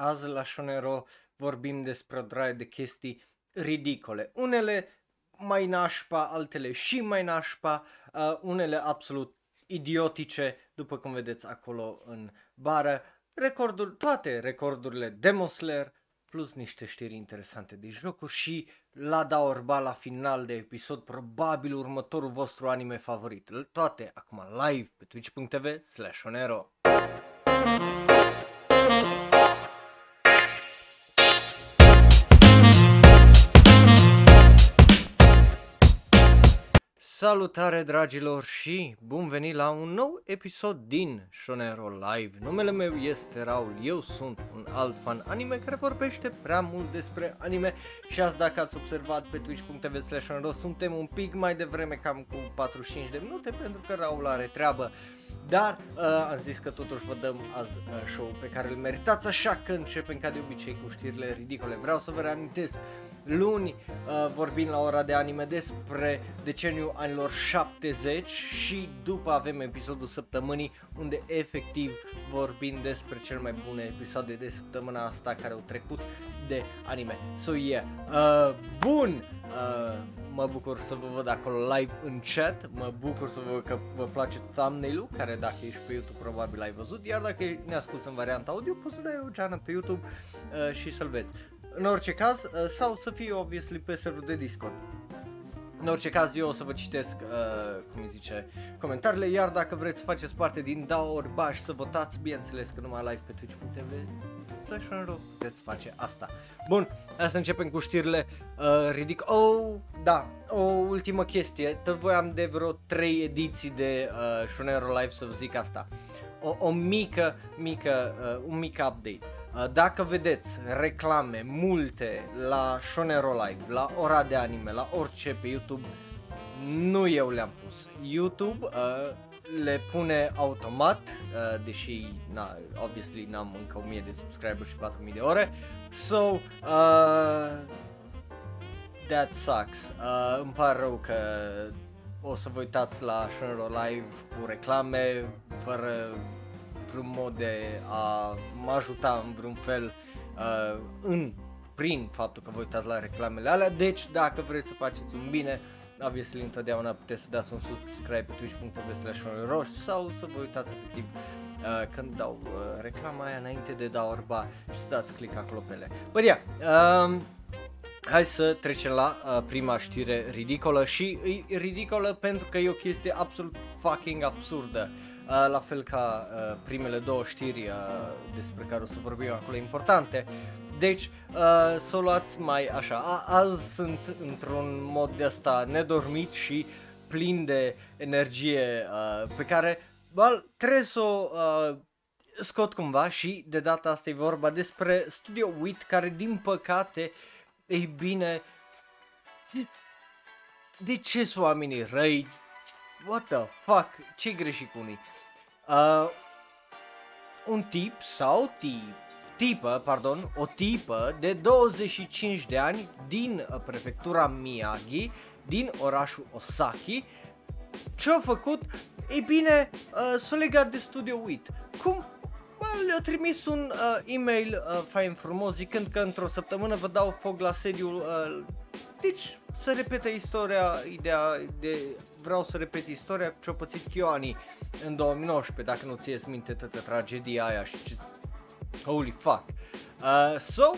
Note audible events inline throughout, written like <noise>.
Azi la Shonero vorbim despre o draie de chestii ridicole. Unele mai nașpa, altele și mai nașpa, uh, unele absolut idiotice, după cum vedeți acolo în bară. Recorduri, toate recordurile Demon Slayer, plus niște știri interesante de jocuri și la da orba la final de episod, probabil următorul vostru anime favorit. Toate acum live pe twitch.tv slash șonero. Salutare dragilor și bun venit la un nou episod din Shonero Live. Numele meu este Raul, eu sunt un alt fan anime care vorbește prea mult despre anime și azi dacă ați observat pe twitch.tv slash suntem un pic mai devreme cam cu 45 de minute pentru că Raul are treabă. Dar uh, am zis că totuși vă dăm azi uh, show pe care îl meritați, așa că începem ca de obicei cu știrile ridicole. Vreau să vă reamintesc luni uh, vorbim la ora de anime despre deceniul anilor 70 și după avem episodul săptămânii unde efectiv vorbim despre cel mai bune episoade de săptămâna asta care au trecut de anime. So yeah, uh, bun, uh, mă bucur să vă văd acolo live în chat, mă bucur să vă văd că vă place thumbnail-ul, care dacă ești pe YouTube probabil ai văzut, iar dacă ne asculti în varianta audio poți să dai o geană pe YouTube uh, și să-l vezi. În orice caz, uh, sau să fie obviously pe serverul de Discord. În orice caz, eu o să vă citesc, uh, cum îi zice, comentariile, iar dacă vreți să faceți parte din DAO ori baș să votați, bineînțeles că numai live pe twitch.tv slash puteți face asta. Bun, hai să începem cu știrile uh, ridic... Oh, da, o ultimă chestie, tot voiam de vreo 3 ediții de uh, Shonero Live să vă zic asta. O, o mică, mică, uh, un mic update. Uh, dacă vedeți reclame multe la Shonero Live, la ora de anime, la orice pe YouTube, nu eu le-am pus. YouTube uh, le pune automat, uh, deși, na, obviously n-am încă 1000 de subscriberi și 4000 de ore. So, uh, that sucks. Uh, îmi pare rău că o să vă uitați la Shonero Live cu reclame, fără vreun mod de a mă ajuta în vreun fel uh, în prin faptul că vă uitați la reclamele alea, deci dacă vreți să faceți un bine, obviously întotdeauna puteți să dați un subscribe pe twitch.tv slash roș sau să vă uitați efectiv uh, când dau uh, reclama aia înainte de da orba și să dați click acolo pe ele. Bă, yeah, um, Hai să trecem la uh, prima știre ridicolă și e ridicolă pentru că e o chestie absolut fucking absurdă. Uh, Uh, la fel ca uh, primele două știri uh, despre care o să vorbim acolo importante. Deci, uh, să o luați mai așa, A- azi sunt într-un mod de asta nedormit și plin de energie uh, pe care bă, trebuie să o uh, scot cumva și de data asta e vorba despre Studio WIT care din păcate, ei bine, de ce sunt oamenii răi? What the fuck? Ce greșit cu unii? uh, un tip sau tip, tipă, pardon, o tipă de 25 de ani din uh, prefectura Miyagi, din orașul Osaki, ce-a făcut? Ei bine, uh, s-a legat de Studio WIT. Cum? Bă, le-a trimis un uh, e-mail uh, fain frumos zicând că într-o săptămână vă dau foc la sediul uh, deci să repete istoria, ideea de vreau să repet istoria ce-a pățit Kyoani în 2019, dacă nu ți minte toată tragedia aia și ce... Holy fuck. Uh, so,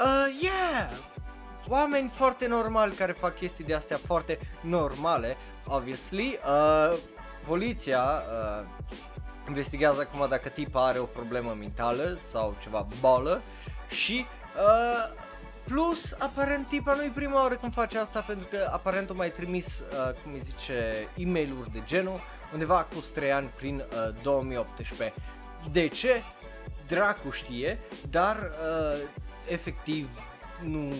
uh, yeah, oameni foarte normali care fac chestii de astea foarte normale, obviously. Uh, poliția uh, investigează acum dacă tipa are o problemă mentală sau ceva bolă și uh, Plus, aparent tipa nu-i prima oară când face asta pentru că aparent o mai trimis, uh, cum îi zice, e mail de genul undeva cu 3 ani prin uh, 2018. De ce? Dracu știe, dar uh, efectiv nu,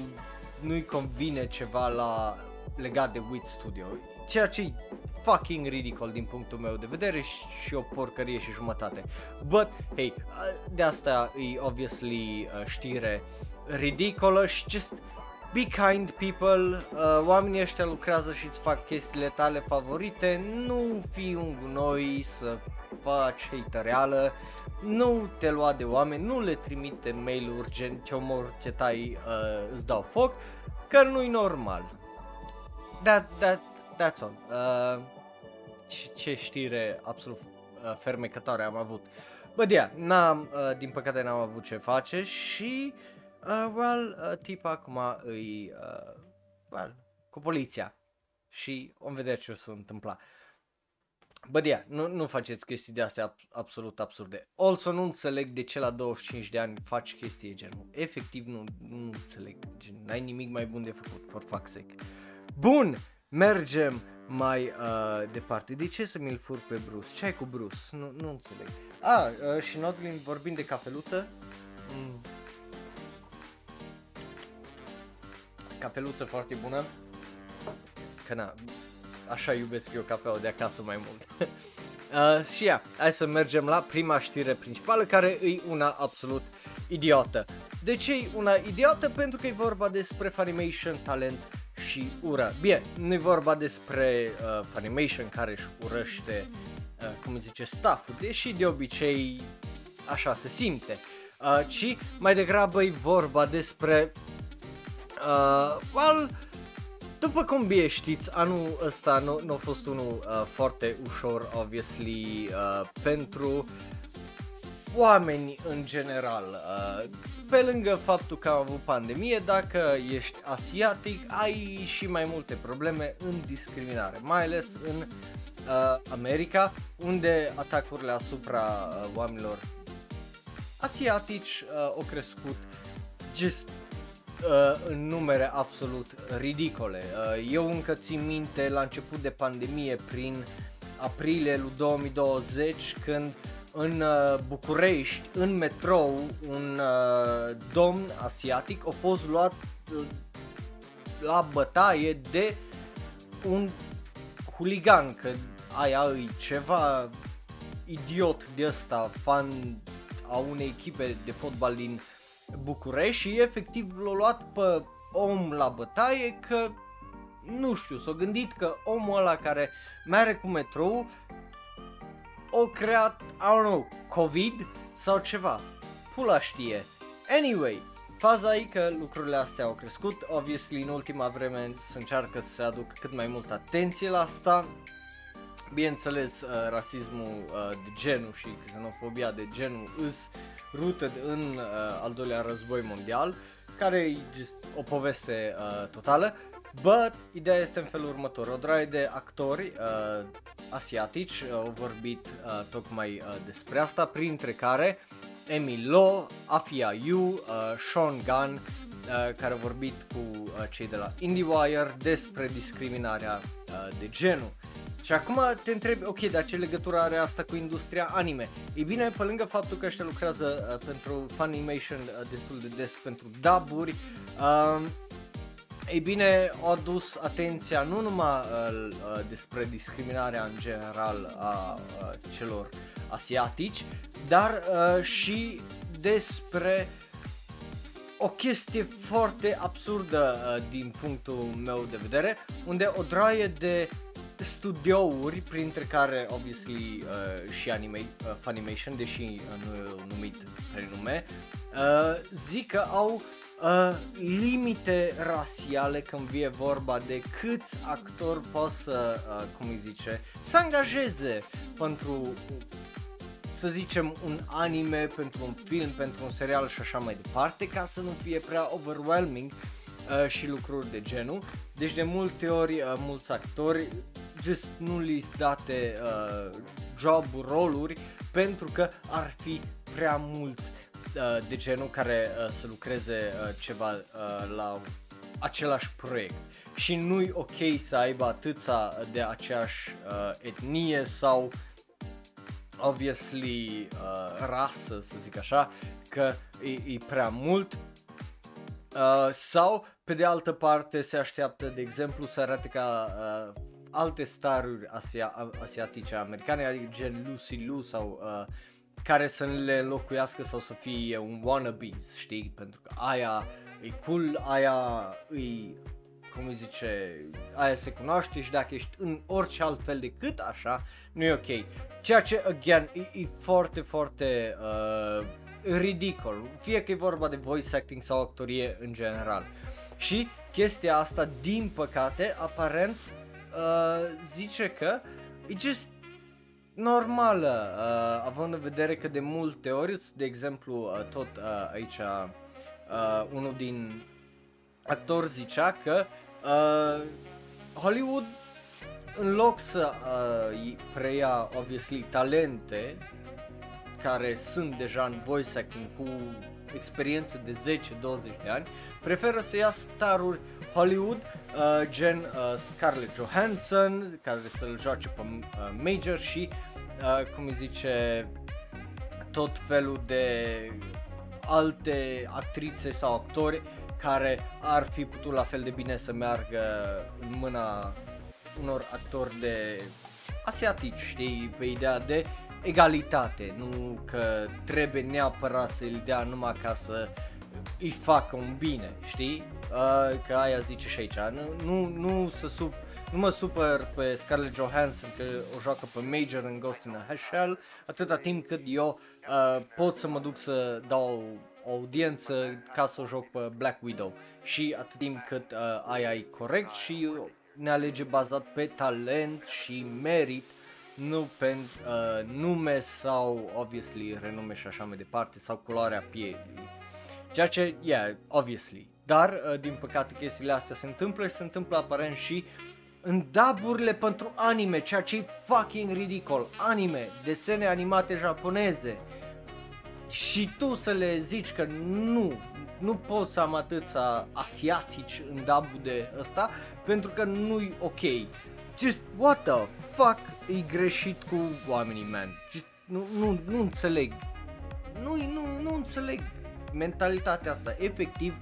nu-i convine ceva la legat de Wit Studio, ceea ce fucking ridicol din punctul meu de vedere și, și o porcărie și jumătate. But, hey, uh, de asta e obviously uh, știre ridicolă și just be kind people, uh, oamenii ăștia lucrează și îți fac chestiile tale favorite, nu fi un gunoi să faci hatereală, nu te lua de oameni, nu le trimite mail urgent, ce omor, ce tai, uh, îți dau foc, că nu-i normal. That, that, that's all. Uh, ce, ce știre absolut uh, fermecătoare am avut. Bă, yeah, n-am, uh, din păcate n-am avut ce face și, uh, well, uh, tipa acum îi, uh, well, cu poliția și om vedea ce o să întâmpla. Bă, yeah, nu, nu faceți chestii de astea absolut absurde. Also nu înțeleg de ce la 25 de ani faci chestii genul. Efectiv nu, nu înțeleg. Gen, n-ai nimic mai bun de făcut, for fuck's sake. Bun, mergem mai uh, departe. De ce să mi-l fur pe Bruce? Ce ai cu Bruce? Nu, nu înțeleg. Ah, uh, și Nodlin vorbind de cafeluță. Mm. Cafeluță foarte bună. Că na, așa iubesc eu cafeaua de acasă mai mult. <laughs> uh, și ia, hai să mergem la prima știre principală care e una absolut idiotă. De ce e una idiotă? Pentru că e vorba despre Funimation talent și ură. Bine, nu e vorba despre uh, Funimation care își urăște, uh, cum zice, staff deși de obicei așa se simte, uh, ci mai degrabă e vorba despre uh, well, după cum bine știți, anul ăsta nu, nu a fost unul uh, foarte ușor, obviously, uh, pentru oameni în general. Uh, pe lângă faptul că am avut pandemie, dacă ești asiatic, ai și mai multe probleme în discriminare, mai ales în uh, America, unde atacurile asupra uh, oamenilor asiatici uh, au crescut just uh, în numere absolut ridicole. Uh, eu încă țin minte la început de pandemie, prin aprilie lui 2020, când în uh, București, în metrou, un uh, domn asiatic a fost luat uh, la bătaie de un huligan, că aia e ceva idiot de ăsta, fan a unei echipe de fotbal din București și efectiv l-a luat pe om la bătaie că nu știu, s-a gândit că omul ăla care merge cu metrou o creat, I don't know, COVID sau ceva. Pula știe. Anyway, faza e că lucrurile astea au crescut, obviously în ultima vreme se încearcă să se aducă cât mai multă atenție la asta. Bineînțeles, uh, rasismul uh, de genul și xenofobia de genul îs rooted în uh, al doilea război mondial, care e just o poveste uh, totală. But, ideea este în felul următor. O draie de actori uh, asiatici uh, au vorbit uh, tocmai uh, despre asta, printre care Emmy Lo, Afia Yu, uh, Sean Gunn, uh, care au vorbit cu uh, cei de la IndieWire despre discriminarea uh, de genul. Și acum te întrebi, ok, dar ce legătură are asta cu industria anime? Ei bine, pe lângă faptul că ăștia lucrează uh, pentru Funimation uh, destul de des pentru duburi, uh, ei bine, au adus atenția nu numai uh, uh, despre discriminarea în general a uh, celor asiatici, dar uh, și despre o chestie foarte absurdă uh, din punctul meu de vedere, unde o draie de studiouri, printre care, obviously, uh, și anime, uh, Funimation, deși uh, nu e numit prenume, uh, zic că au uh, limite rasiale când vine vorba de câți actori pot să, uh, cum îi zice, să angajeze pentru să zicem un anime, pentru un film, pentru un serial și așa mai departe, ca să nu fie prea overwhelming uh, și lucruri de genul. Deci de multe ori uh, mulți actori just nu li date uh, job roluri pentru că ar fi prea mulți uh, de genul care uh, să lucreze uh, ceva uh, la același proiect. Și nu-i ok să aibă atâția de aceeași uh, etnie sau obviously uh, rasă, să zic așa, că e, e prea mult. Uh, sau pe de altă parte se așteaptă de exemplu să arate ca uh, alte staruri asia- asiatice americane, adică gen Lucy Liu sau uh, care să le înlocuiască sau să fie un wannabe, știi? Pentru că aia e cool, aia e, cum îi zice, aia se cunoaște și dacă ești în orice alt fel decât așa, nu e ok. Ceea ce, again, e, e foarte, foarte uh, ridicol, fie că e vorba de voice acting sau actorie în general. Și chestia asta, din păcate, aparent uh, zice că e just normală, uh, având în vedere că de multe ori, de exemplu, uh, tot uh, aici uh, unul din actori zicea că uh, Hollywood în loc să uh, preia, obviously, talente care sunt deja în voice acting cu experiență de 10-20 de ani, preferă să ia staruri Hollywood, uh, gen uh, Scarlett Johansson, care să-l joace pe uh, Major și, uh, cum îi zice, tot felul de alte actrițe sau actori care ar fi putut la fel de bine să meargă în mâna unor actori de asiatici, știi, pe ideea de egalitate, nu că trebuie neapărat să îl dea numai ca să îi facă un bine, știi? Uh, că aia zice și aici, nu, nu, nu, să sub, nu mă supăr pe Scarlett Johansson că o joacă pe Major în Ghost in a Shell, atâta timp cât eu uh, pot să mă duc să dau o audiență ca să o joc pe Black Widow și atât timp cât uh, aia e corect și ne alege bazat pe talent și merit nu pe uh, nume sau, obviously, renume și așa mai departe, sau culoarea pielii. Ceea ce, yeah, obviously. Dar, uh, din păcate, chestiile astea se întâmplă și se întâmplă aparent și în daburile pentru anime, ceea ce e fucking ridicol. Anime, desene animate japoneze. Și tu să le zici că nu, nu poți să am atâția asiatici în dabul de ăsta, pentru că nu-i ok. Just, what the fuck e greșit cu oamenii, man? Just, nu, nu, nu înțeleg. Nu, nu, nu înțeleg mentalitatea asta. Efectiv,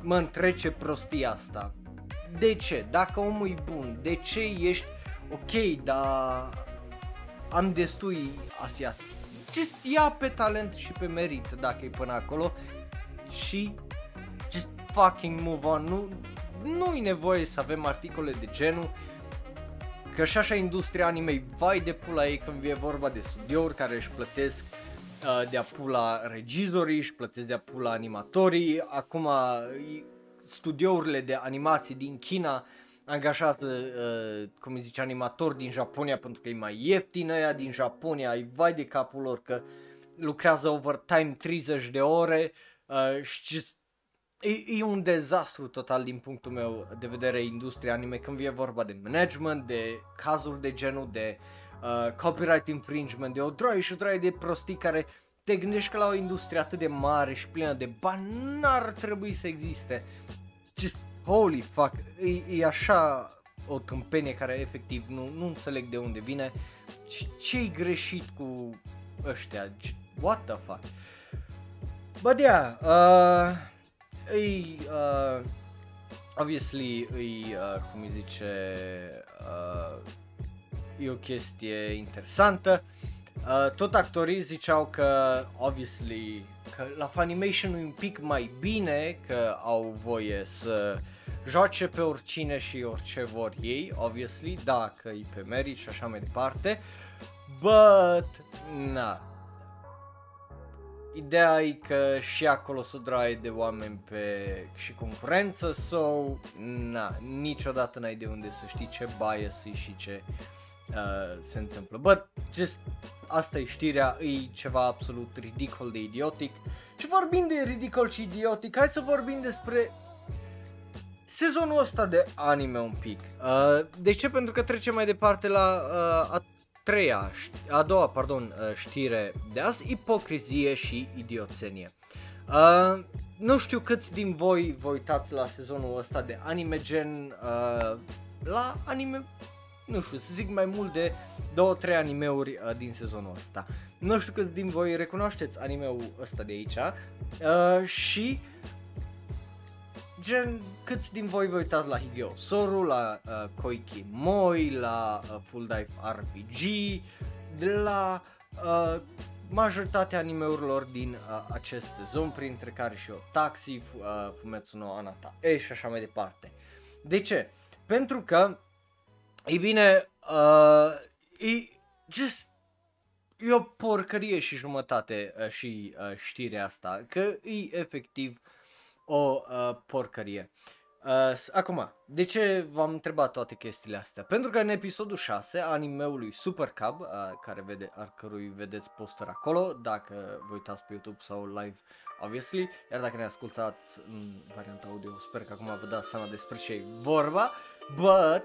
mă întrece prostia asta. De ce? Dacă omul e bun, de ce ești ok, dar am destui asiat. Just ia pe talent și pe merit dacă e până acolo și just fucking move on. Nu, nu e nevoie să avem articole de genul Că și așa industria anime vai de pula ei când e vorba de studiouri care își plătesc uh, de-a pula regizorii, își plătesc de-a pula animatorii, acum studiourile de animații din China angajează, uh, cum îi zice, animatori din Japonia pentru că e mai ieftin aia din Japonia, ai vai de capul lor că lucrează overtime 30 de ore uh, și e, e un dezastru total din punctul meu de vedere industria anime când vine vorba de management, de cazuri de genul de uh, copyright infringement, de o droaie și o droaie de prostii care te gândești că la o industrie atât de mare și plină de bani n-ar trebui să existe. Just holy fuck, e, e așa o tâmpenie care efectiv nu, nu înțeleg de unde vine și ce-i greșit cu ăștia, what the fuck. But yeah, uh, îi, uh, obviously, îi, uh, cum îi zice, uh, e o chestie interesantă. Uh, tot actorii ziceau că, obviously, că la Funimation e un pic mai bine că au voie să joace pe oricine și orice vor ei, obviously, dacă e pe merit și așa mai departe. But, na, Ideea e că și acolo se draie de oameni pe și concurență, so, na, niciodată n-ai de unde să știi ce bias e și ce uh, se întâmplă. But, just, asta e știrea, e ceva absolut ridicol de idiotic. Și vorbind de ridicol și idiotic, hai să vorbim despre sezonul ăsta de anime un pic. Uh, de ce? Pentru că trecem mai departe la uh, treia, a doua, pardon, uh, știre de azi, ipocrizie și idioțenie. Uh, nu știu câți din voi vă uitați la sezonul ăsta de anime gen, uh, la anime, nu știu, să zic mai mult de 2-3 animeuri uh, din sezonul ăsta. Nu știu câți din voi recunoașteți animeul ăsta de aici uh, și gen, câți din voi vă uitați la Higeo Soru, la uh, Koiki Moi, la uh, Full Dive RPG, de la uh, majoritatea animeurilor din uh, acest sezon, printre care și o Taxi, uh, Fumetsu no Anata E și așa mai departe. De ce? Pentru că, ei bine, uh, e just e o porcărie și jumătate uh, și uh, știrea asta, că e efectiv o uh, porcărie. Uh, acum, de ce v-am întrebat toate chestiile astea? Pentru că în episodul 6 a animeului Super Cub, uh, care vede, al cărui vedeți poster acolo, dacă vă uitați pe YouTube sau live, obviously, iar dacă ne ascultați în varianta audio, sper că acum vă dați seama despre ce e vorba, but,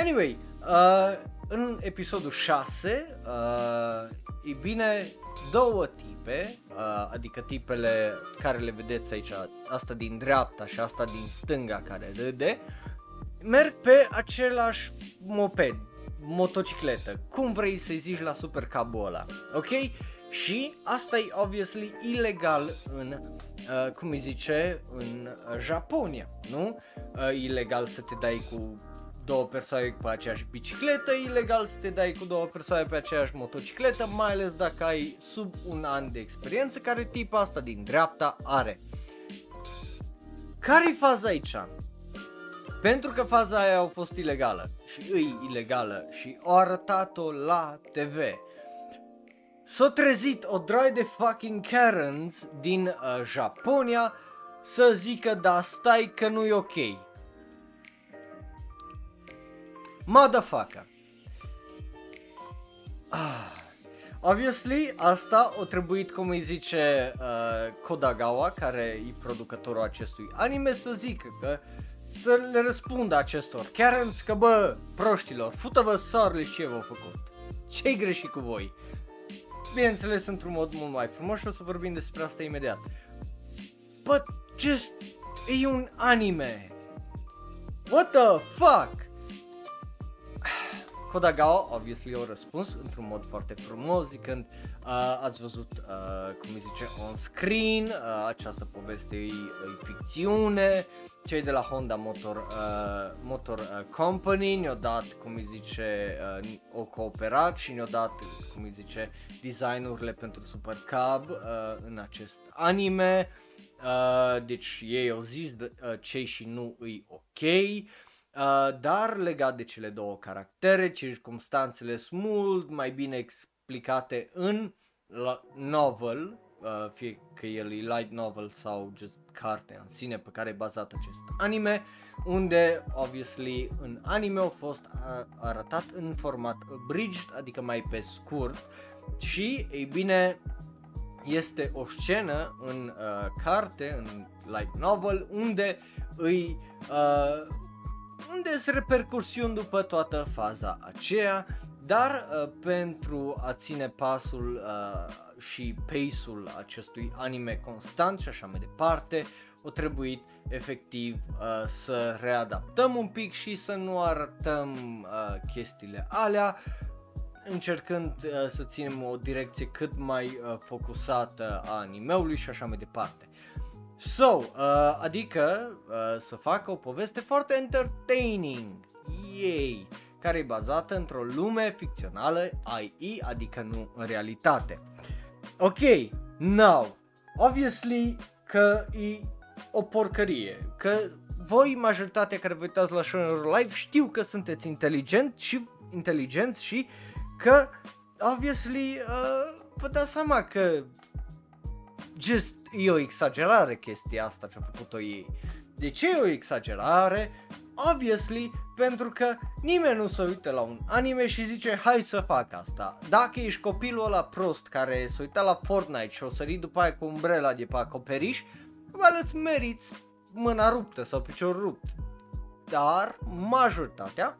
anyway, uh, în episodul 6, uh, e bine, două tipe, uh, adică tipele care le vedeți aici, asta din dreapta și asta din stânga care râde, merg pe același moped, motocicletă, cum vrei să-i zici la super cabul ăla, ok? Și asta e obviously ilegal în, uh, cum îi zice, în uh, Japonia, nu? Uh, ilegal să te dai cu două persoane pe aceeași bicicletă, ilegal să te dai cu două persoane pe aceeași motocicletă, mai ales dacă ai sub un an de experiență, care tipa asta din dreapta are. Care-i faza aici? Pentru că faza aia a fost ilegală și îi ilegală și au arătat-o la TV. S-a trezit o droi de fucking Karens din uh, Japonia să zică da stai că nu e ok. Motherfucker. Ah. Obviously, asta o trebuit, cum îi zice uh, Kodagawa, care e producătorul acestui anime, să zică că să le răspundă acestor chiar că bă, proștilor, fută-vă soarele și ce v-au făcut. Ce-i greșit cu voi? Bineînțeles, într-un mod mult mai frumos și o să vorbim despre asta imediat. But just, e un anime. What the fuck? Kodagawa, obviously, au răspuns într-un mod foarte frumos, zicând uh, ați văzut, uh, cum îi zice, on screen, uh, această poveste e, e ficțiune, cei de la Honda Motor, uh, Motor uh, Company ne-au dat, cum îi zice, uh, o cooperat și ne-au dat, cum îi zice, designurile pentru Super Cub uh, în acest anime. Uh, deci ei au zis de, uh, ce și nu îi ok. Uh, dar legat de cele două caractere, circumstanțele sunt mult mai bine explicate în novel, uh, fie că el e light novel sau just carte în sine pe care e bazat acest anime, unde, obviously, în anime a fost uh, arătat în format abridged, adică mai pe scurt, și, ei bine, este o scenă în uh, carte, în light novel, unde îi uh, unde se repercursiuni după toată faza aceea, dar uh, pentru a ține pasul uh, și pace-ul acestui anime constant și așa mai departe, o trebuit efectiv uh, să readaptăm un pic și să nu arătăm uh, chestiile alea, încercând uh, să ținem o direcție cât mai uh, focusată a animeului și așa mai departe. So, uh, adică uh, să facă o poveste foarte entertaining, yay, care e bazată într-o lume ficțională, i.e., adică nu în realitate. Ok, now, obviously că e o porcărie, că voi, majoritatea care vă uitați la show live, știu că sunteți inteligent și inteligenți și că, obviously, uh, vă dați seama că just e o exagerare chestia asta ce a făcut-o ei. De ce e o exagerare? Obviously, pentru că nimeni nu se uită la un anime și zice hai să fac asta. Dacă ești copilul ăla prost care se uită la Fortnite și o sări după aia cu umbrela de pe acoperiș, well, îți meriți mâna ruptă sau picior rupt. Dar majoritatea,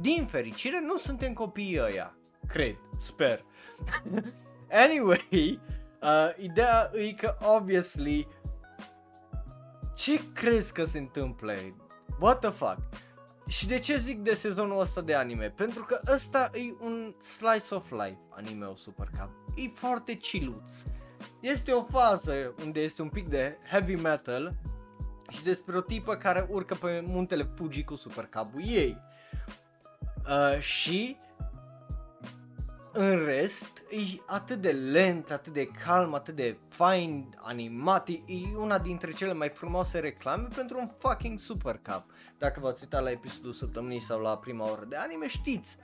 din fericire, nu suntem copiii ăia. Cred, sper. <laughs> anyway, Uh, ideea e că, obviously, ce crezi că se întâmplă? What the fuck? Și de ce zic de sezonul ăsta de anime? Pentru că ăsta e un slice of life anime-ul Super Cup. E foarte chiluț. Este o fază unde este un pic de heavy metal și despre o tipă care urcă pe muntele Fuji cu Super cup ei. Uh, și în rest, e atât de lent, atât de calm, atât de fine animat, e una dintre cele mai frumoase reclame pentru un fucking Super Cup. Dacă v-ați uitat la episodul săptămânii sau la prima oră de anime, știți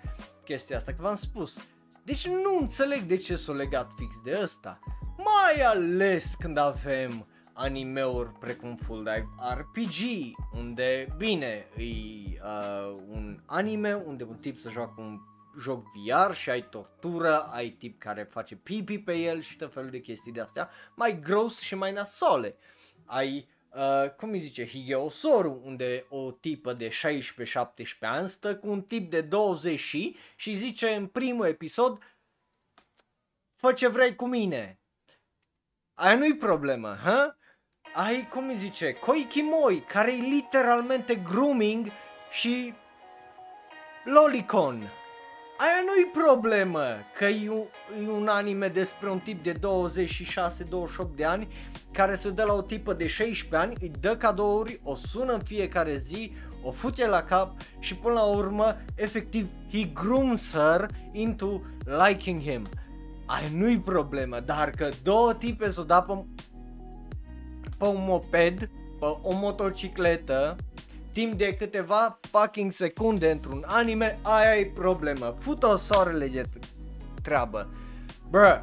chestia asta, că v-am spus. Deci nu înțeleg de ce s-o legat fix de ăsta. Mai ales când avem animeuri precum Full Dive RPG, unde, bine, e uh, un anime unde un tip să joacă un joc VR și ai tortură, ai tip care face pipi pe el și tot felul de chestii de astea, mai gross și mai nasole. Ai, uh, cum îi zice, Hige Osoru, unde o tipă de 16-17 ani stă cu un tip de 20 și, și zice în primul episod, fă ce vrei cu mine. Aia nu-i problemă, ha? Ai, cum îi zice, Koikimoi, care e literalmente grooming și lolicon. Aia nu-i problemă, că e un, e un anime despre un tip de 26-28 de ani care se dă la o tipă de 16 ani, îi dă cadouri, o sună în fiecare zi, o fute la cap și până la urmă, efectiv, he grooms her into liking him. Aia nu-i problemă, dar că două tipe s-o da pe, pe un moped, pe o motocicletă, timp de câteva fucking secunde într-un anime, aia e problemă. Fut-o soarele de treabă. Bă,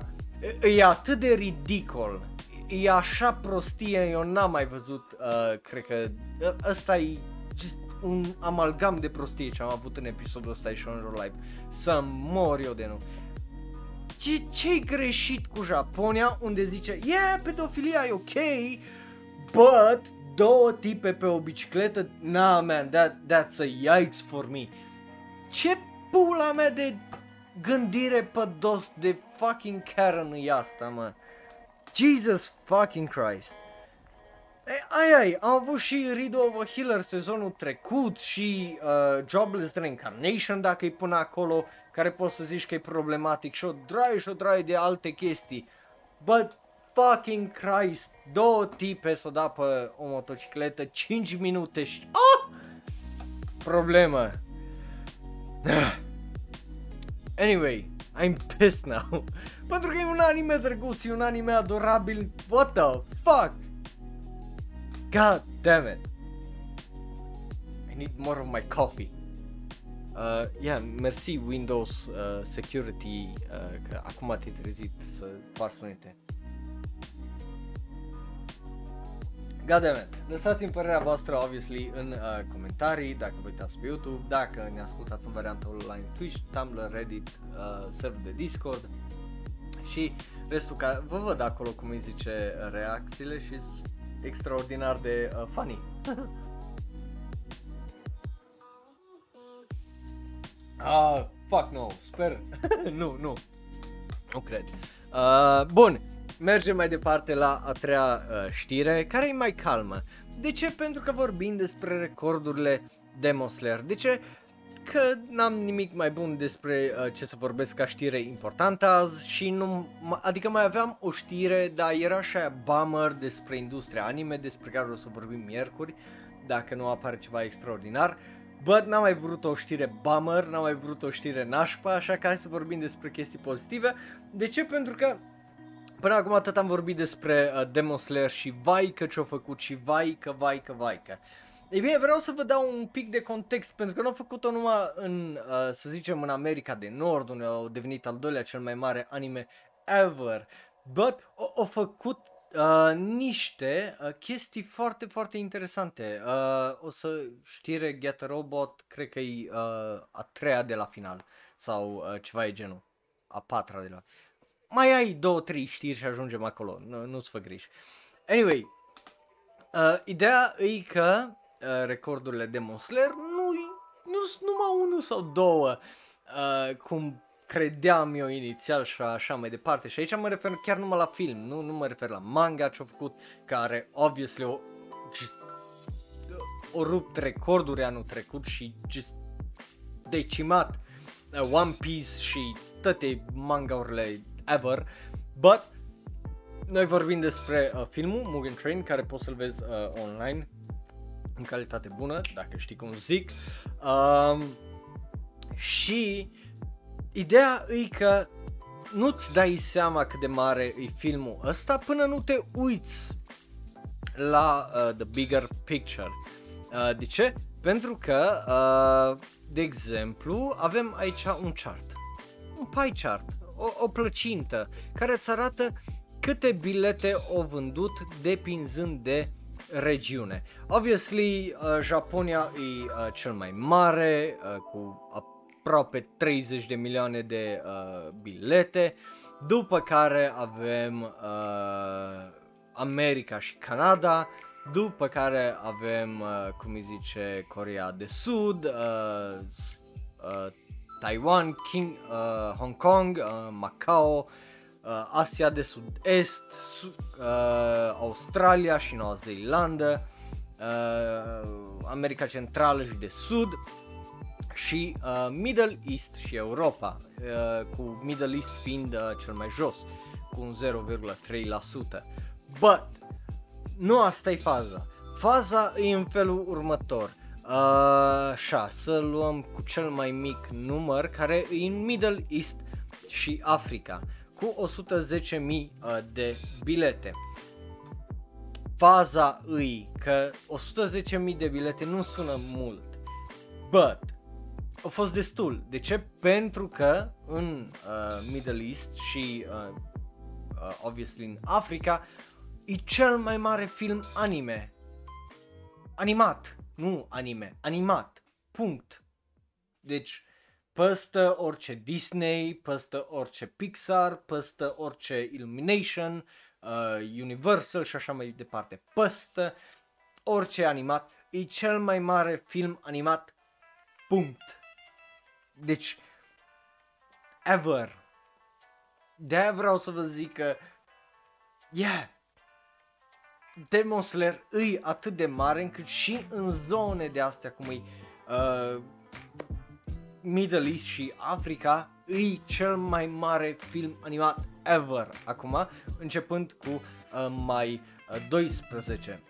e atât de ridicol. E așa prostie, eu n-am mai văzut, uh, cred că ă, ăsta e just un amalgam de prostie ce am avut în episodul ăsta de Shonen Live. Să mor eu de nu. Ce, ce greșit cu Japonia unde zice, yeah, pedofilia e ok, but două tipe pe o bicicletă, nah man, that, that's a yikes for me. Ce pula mea de gândire pe dos de fucking Karen e asta, mă? Jesus fucking Christ. Ai, ai, am avut și Read of a Healer sezonul trecut și uh, Jobless Reincarnation dacă e până acolo, care poți să zici că e problematic și o draie și o draie de alte chestii. But fucking Christ, două tipe s-o da pe o motocicletă, 5 minute și... Oh! Problemă. <sighs> Anyway, I'm pissed now. <laughs> Pentru că e un anime drăguț, e un anime adorabil. What the fuck? God damn it. I need more of my coffee. Uh, yeah, mersi Windows uh, Security uh, că acum te-ai trezit să faci sunete. Goddammit, lăsați-mi părerea voastră, obviously, în uh, comentarii, dacă vă uitați pe YouTube, dacă ne ascultați în varianta online Twitch, Tumblr, Reddit, uh, server de Discord și restul, ca vă văd acolo cum îi zice reacțiile și extraordinar de uh, funny. <laughs> ah, fuck no, sper, <laughs> nu, nu, nu cred. Uh, bun, Mergem mai departe la a treia uh, știre, care e mai calmă. De ce? Pentru că vorbim despre recordurile Demon Slayer. De ce? Că n-am nimic mai bun despre uh, ce să vorbesc ca știre importantă azi și nu, adică mai aveam o știre, dar era așa bummer despre industria anime, despre care o să vorbim miercuri, dacă nu apare ceva extraordinar. But n-am mai vrut o știre bummer, n-am mai vrut o știre nașpa, așa că hai să vorbim despre chestii pozitive. De ce? Pentru că Până acum atât am vorbit despre uh, Demon Slayer și vai că ce-a făcut și vai că, vai că, vai că. Ei bine, vreau să vă dau un pic de context, pentru că nu au făcut-o numai în, uh, să zicem, în America de Nord, unde au devenit al doilea cel mai mare anime ever, but au făcut uh, niște uh, chestii foarte, foarte interesante. Uh, o să știre Get a Robot, cred că e uh, a treia de la final, sau uh, ceva e genul, a patra de la final mai ai două, trei știri și ajungem acolo, nu, nu-ți fă griji. Anyway, uh, ideea e că uh, recordurile de Mosler nu nu sunt numai unul sau două, uh, cum credeam eu inițial și așa mai departe. Și aici mă refer chiar numai la film, nu, nu mă refer la manga ce-a făcut, care obviously o, just, o rupt recorduri anul trecut și just decimat uh, One Piece și toate mangaurile ever, but noi vorbim despre uh, filmul Mugen Train, care poți să-l vezi uh, online în calitate bună, dacă știi cum zic. Um, și ideea e că nu-ți dai seama cât de mare e filmul ăsta până nu te uiți la uh, The Bigger Picture. Uh, de ce? Pentru că, uh, de exemplu, avem aici un chart. Un pie chart o, o plăcintă care îți arată câte bilete au vândut depinzând de regiune. Obviously, uh, Japonia e uh, cel mai mare, uh, cu aproape 30 de milioane de uh, bilete, după care avem uh, America și Canada, după care avem, uh, cum îi zice, Corea de Sud, uh, uh, Taiwan, King, uh, Hong Kong, uh, Macau, uh, Asia de Sud-Est, su- uh, Australia și Noua Zeelandă, uh, America Centrală și de Sud și uh, Middle East și Europa, uh, cu Middle East fiind uh, cel mai jos, cu un 0,3%. But, nu asta e faza. Faza e în felul următor. Uh, așa, să luăm cu cel mai mic număr care e în Middle East și Africa cu 110.000 uh, de bilete. Faza îi că 110.000 de bilete nu sună mult, but a fost destul. De ce? Pentru că în uh, Middle East și uh, uh, obviously în Africa e cel mai mare film anime. Animat, nu anime, animat. Punct. Deci păstă orice Disney, păstă orice Pixar, păstă orice Illumination, uh, Universal și așa mai departe. Păstă orice animat, e cel mai mare film animat. Punct. Deci, ever. De-aia vreau să vă zic că, yeah, Demon Slayer îi atât de mare încât și în zone de astea cum e uh, Middle East și Africa îi cel mai mare film animat ever acum, începând cu uh, mai uh, 12.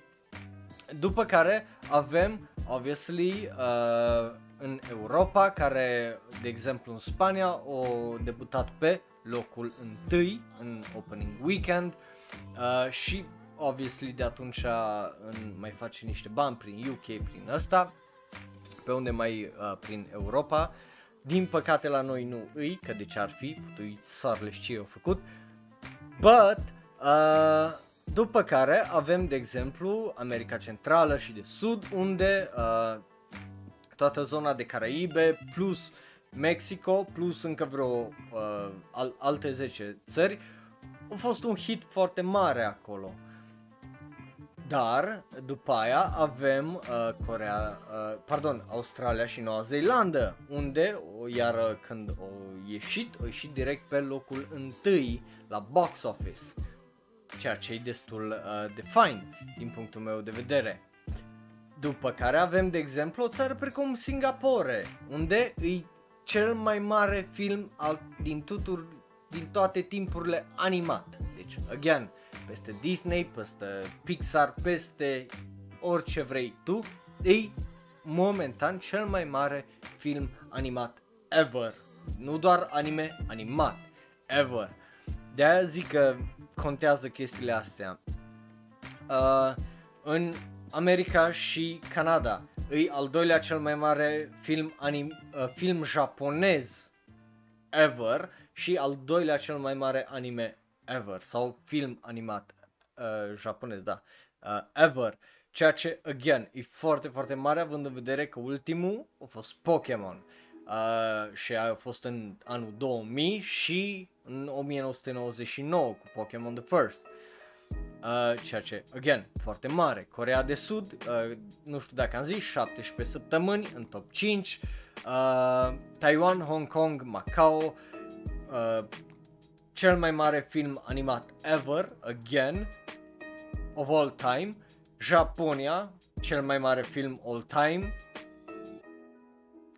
După care avem, obviously, uh, în Europa, care, de exemplu, în Spania, au debutat pe locul întâi în opening weekend uh, și, obviously, de atunci în, mai face niște bani prin UK, prin ăsta, pe unde mai uh, prin Europa. Din păcate la noi nu îi, că de ce ar fi, putui soarele și ce au făcut. But, uh, după care avem, de exemplu, America Centrală și de Sud, unde uh, toată zona de Caraibe, plus Mexico, plus încă vreo uh, al- alte 10 țări, a fost un hit foarte mare acolo. Dar, după aia, avem uh, Corea, uh, pardon, Australia și Noua Zeelandă, unde, iar uh, când au ieșit, au ieșit direct pe locul întâi la box office, ceea ce e destul uh, de fain din punctul meu de vedere. După care avem, de exemplu, o țară precum Singapore, unde e cel mai mare film al, din, tutur, din toate timpurile animat. Deci, again, peste Disney, peste Pixar, peste orice vrei tu, e momentan cel mai mare film animat ever. Nu doar anime, animat, ever. De aia zic că contează chestiile astea. Uh, în America și Canada e al doilea cel mai mare film, anim, uh, film japonez ever și al doilea cel mai mare anime ever sau film animat uh, japonez, da, uh, ever. Ceea ce, again, e foarte, foarte mare având în vedere că ultimul a fost Pokémon uh, și a fost în anul 2000 și în 1999 cu Pokémon The First. Uh, ceea ce, again, foarte mare. Corea de Sud, uh, nu știu dacă am zis, 17 săptămâni în top 5. Uh, Taiwan, Hong Kong, Macau, uh, cel mai mare film animat ever, again, of all time. Japonia, cel mai mare film all time.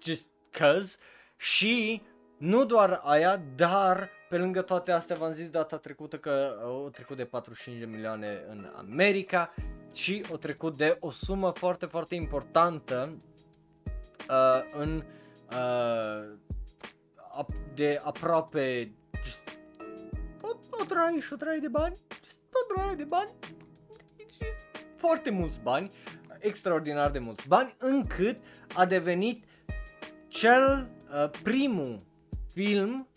Just cause. Și nu doar aia, dar pe lângă toate astea v-am zis data trecută că au trecut de 45 de milioane în America și au trecut de o sumă foarte, foarte importantă uh, în uh, de aproape just, o, o draie și o draie de bani, just, o draie de bani, just, foarte mulți bani, extraordinar de mulți bani, încât a devenit cel uh, primul film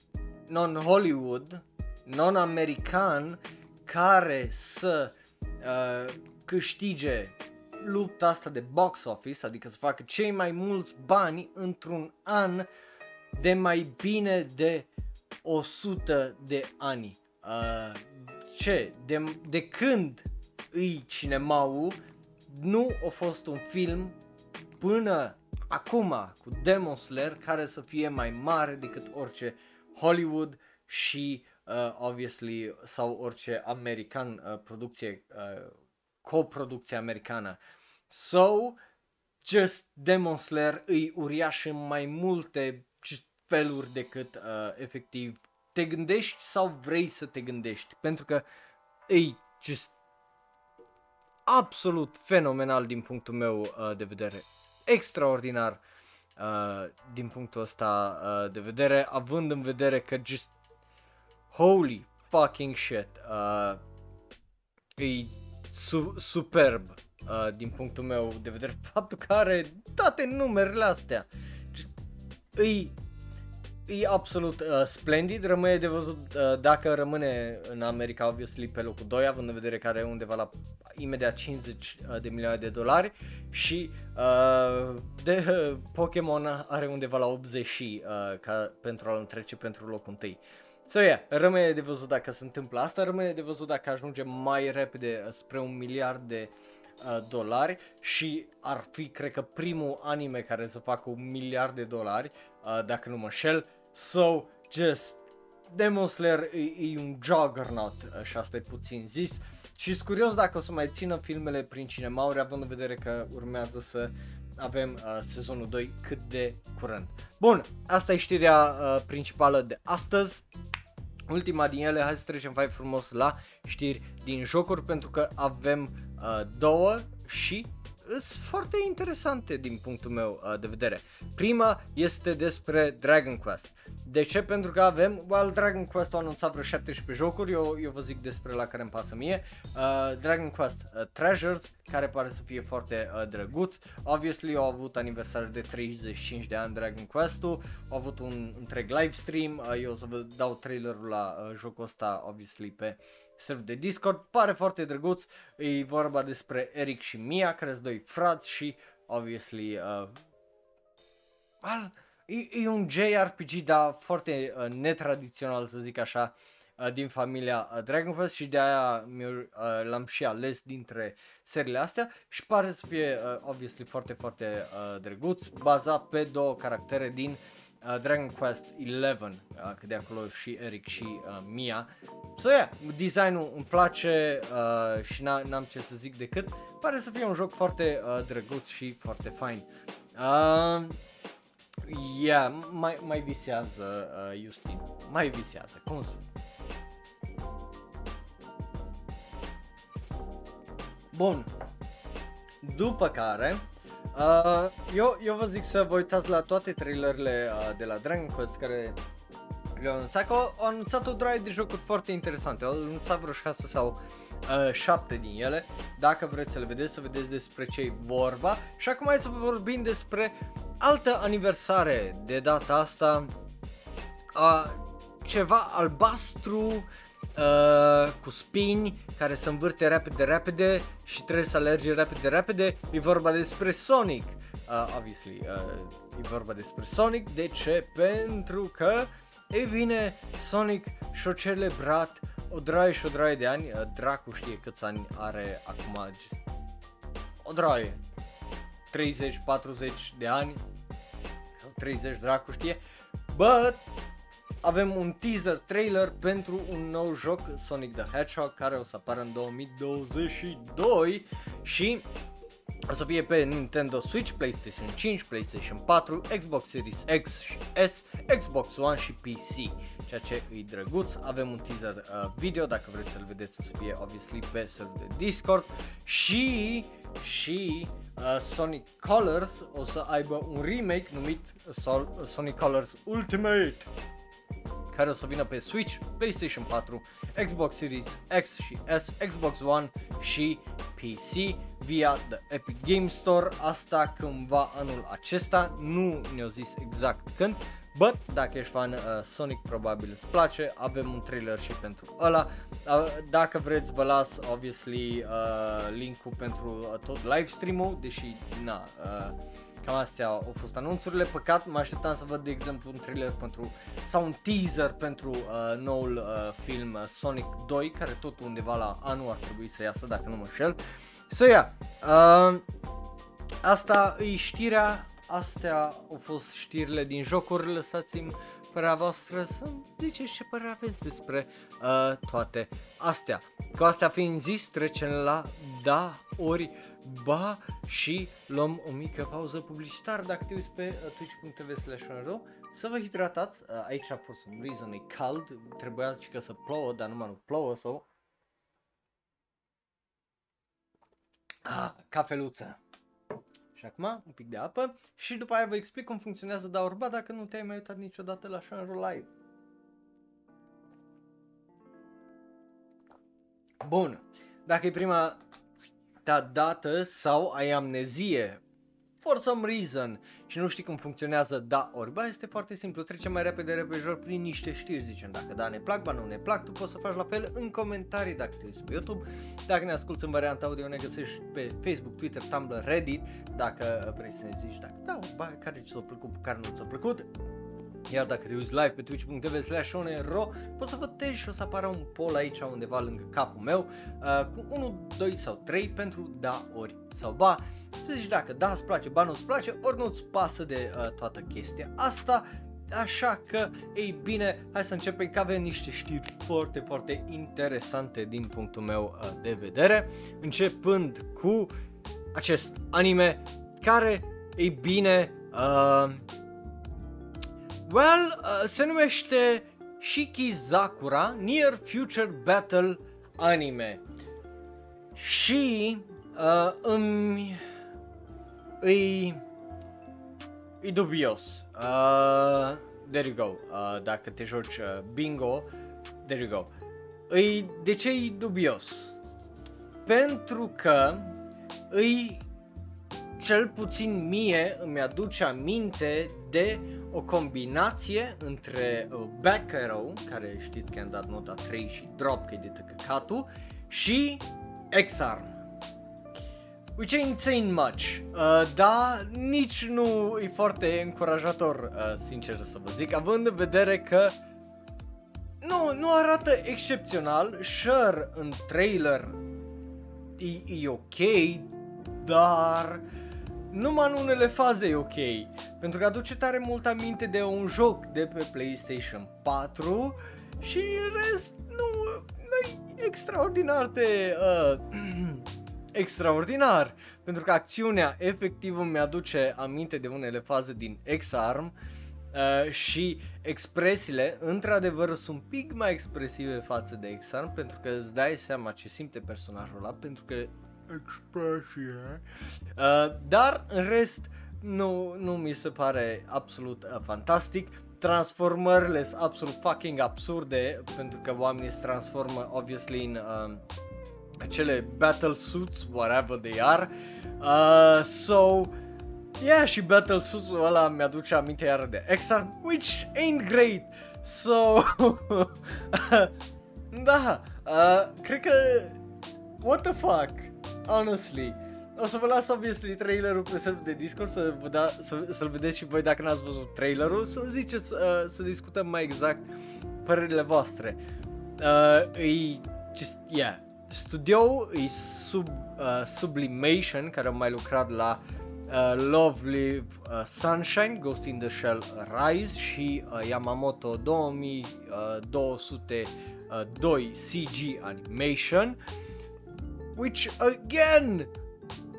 non-Hollywood, non-american, care să uh, câștige lupta asta de box office, adică să facă cei mai mulți bani într-un an de mai bine de 100 de ani. Uh, ce? De, de când îi cinemaul nu a fost un film până acum cu Demon Slayer care să fie mai mare decât orice Hollywood și uh, obviously sau orice american uh, producție uh, coproducție americană. So, just Demon Slayer îi uriaș în mai multe feluri decât uh, efectiv te gândești sau vrei să te gândești. Pentru că îi just absolut fenomenal din punctul meu uh, de vedere. Extraordinar uh, din punctul ăsta uh, de vedere, având în vedere că just holy fucking shit uh, e su- superb uh, din punctul meu de vedere <laughs> faptul că are toate numerele astea. Just, îi e absolut uh, splendid, rămâne de văzut uh, dacă rămâne în America, obviously, pe locul 2, având în vedere că are undeva la imediat 50 uh, de milioane de dolari și uh, de uh, <laughs> Pokémon are undeva la 80 și uh, ca pentru a-l întrece pentru locul 1. So, yeah, rămâne de văzut dacă se întâmplă asta, rămâne de văzut dacă ajunge mai repede spre un miliard de uh, dolari și ar fi, cred că, primul anime care să facă un miliard de dolari, uh, dacă nu mă șel, So, just, Demon Slayer e, e un juggernaut și asta e puțin zis. Și sunt curios dacă o să mai țină filmele prin cinemauri, având în vedere că urmează să avem uh, sezonul 2 cât de curând. Bun, asta e știrea uh, principală de astăzi. Ultima din ele, hai să trecem mai frumos la știri din jocuri pentru că avem uh, două și sunt foarte interesante din punctul meu uh, de vedere. Prima este despre Dragon Quest. De ce? Pentru că avem, well, Dragon Quest a anunțat vreo 17 jocuri, eu, eu vă zic despre la care îmi pasă mie. Uh, Dragon Quest uh, Treasures, care pare să fie foarte uh, drăguț. Obviously au avut aniversare de 35 de ani Dragon Quest-ul, au avut un întreg live stream, uh, eu o să vă dau trailerul la uh, jocul ăsta, obviously, pe server de Discord, pare foarte drăguț, e vorba despre Eric și Mia, care sunt doi frați și, obviously, uh, well, e, e un JRPG, dar foarte uh, netradițional, să zic așa, uh, din familia uh, Dragon Quest și de aia uh, l-am și ales dintre seriile astea și pare să fie, uh, obviously, foarte, foarte uh, drăguț, bazat pe două caractere din uh, Dragon Quest 11, uh, că de acolo și Eric și uh, Mia. So, yeah, designul îmi place uh, și n-am ce să zic decât, pare să fie un joc foarte uh, drăguț și foarte fain. Uh, Yeah, mai, mai visează uh, Justin. Mai visează, cum să... Bun. După care, uh, eu, eu vă zic să vă uitați la toate trailerele uh, de la Dragon Quest care le-au anunțat, că au, au anunțat o droaie de jocuri foarte interesante, au anunțat vreo 6 sau uh, 7 din ele, dacă vreți să le vedeți, să vedeți despre ce vorba. Și acum hai să vă vorbim despre altă aniversare de data asta, uh, ceva albastru uh, cu spini care se învârte repede repede și trebuie să alerge repede repede, e vorba despre Sonic. Uh, obviously, uh, e vorba despre Sonic, de ce? Pentru că, e bine, Sonic și-a celebrat o draie și o draie de ani, uh, dracu știe câți ani are acum, just, o draie, 30-40 de ani, 30 dracu știe, but avem un teaser trailer pentru un nou joc Sonic the Hedgehog care o să apară în 2022 și o să fie pe Nintendo Switch, PlayStation 5, PlayStation 4, Xbox Series X și S, Xbox One și PC, ceea ce e drăguț. Avem un teaser uh, video, dacă vreți să-l vedeți o să fie obviously pe server de Discord și și uh, Sonic Colors o să aibă un remake numit Sol- Sonic Colors Ultimate care o să vină pe Switch, PlayStation 4, Xbox Series X și S, Xbox One și PC via The Epic Game Store, asta cândva anul acesta, nu ne-au zis exact când, But, dacă ești fan uh, Sonic, probabil îți place, avem un trailer și pentru ăla. Uh, dacă vreți, vă las, obviously, uh, link-ul pentru uh, tot live stream-ul, deși, na, uh, Cam astea au fost anunțurile, păcat mă așteptam să văd de exemplu un trailer pentru sau un teaser pentru uh, noul uh, film uh, Sonic 2 care tot undeva la anul ar trebui să iasă dacă nu mă șel. So yeah, uh, asta e știrea, astea au fost știrile din jocuri, lăsați-mi părerea voastră să ziceți ce părere aveți despre uh, toate astea. Cu astea fiind zis, trecem la da ori ba și luăm o mică pauză publicitară dacă te uiți pe uh, twitch.tv slash să vă hidratați, uh, aici a fost un reason, e cald, trebuia zice să plouă, dar numai nu plouă sau... So... Ah, cafeluță. Și acum un pic de apă și după aia vă explic cum funcționează da orba dacă nu te-ai mai uitat niciodată la Shanro Live. Bun, dacă e prima ta dată sau ai amnezie for some reason. Și nu știi cum funcționează da ori ba, este foarte simplu, trecem mai repede repejor prin niște știri, zicem, dacă da ne plac, ba nu ne plac, tu poți să faci la fel în comentarii dacă te uiți pe YouTube, dacă ne asculti în varianta audio ne găsești pe Facebook, Twitter, Tumblr, Reddit, dacă vrei să ne zici dacă da ori ba, care ți-a plăcut, care nu ți-a plăcut, iar dacă te uiți live pe twitch.tv slash ro, poți să votezi și o să apară un poll aici undeva lângă capul meu uh, cu 1, 2 sau 3 pentru da ori sau ba să zici dacă da îți place, ba nu îți place, ori nu îți pasă de uh, toată chestia asta. Așa că, ei bine, hai să începem că avem niște știri foarte, foarte interesante din punctul meu uh, de vedere. Începând cu acest anime care, ei bine, uh, well, uh, se numește Shikizakura Near Future Battle Anime. Și uh, îmi îi, e dubios. Uh, there you go. Uh, dacă te joci uh, bingo, there you go. Îi, de ce e dubios? Pentru că îi cel puțin mie îmi aduce aminte de o combinație între uh, Back Arrow, care știți că am dat nota 3 și Drop, că e de tăcăcatul, și X-Arm which ain't saying much. Uh, da, nici nu e foarte încurajator, uh, sincer să vă zic, având în vedere că nu, nu arată excepțional, sure, în trailer e, e ok, dar numai în unele faze e ok, pentru că aduce tare mult aminte de un joc de pe PlayStation 4 și în rest nu, nu e extraordinar de uh, <clears throat> extraordinar, pentru că acțiunea efectiv îmi aduce aminte de unele faze din X-Arm uh, și expresiile într-adevăr sunt un pic mai expresive față de X-Arm pentru că îți dai seama ce simte personajul ăla pentru că expresie. Uh, dar în rest nu, nu mi se pare absolut uh, fantastic. Transformările sunt absolut fucking absurde pentru că oamenii se transformă obviously în uh, acele battle suits, whatever they are. Uh, so, yeah, și battle suits-ul ăla mi-aduce aminte iar de Exar, which ain't great. So, <laughs> da, uh, cred că, what the fuck, honestly. O să vă las obviously trailerul pe server de Discord să vă da, să, să-l vedeți și voi dacă n-ați văzut trailerul, să ziceți, uh, să discutăm mai exact părerile voastre. Uh, e just, yeah, Studio e sub, uh, Sublimation, care a mai lucrat la uh, Lovely uh, Sunshine, Ghost in the Shell Rise și uh, Yamamoto 2202 uh, CG Animation, which again,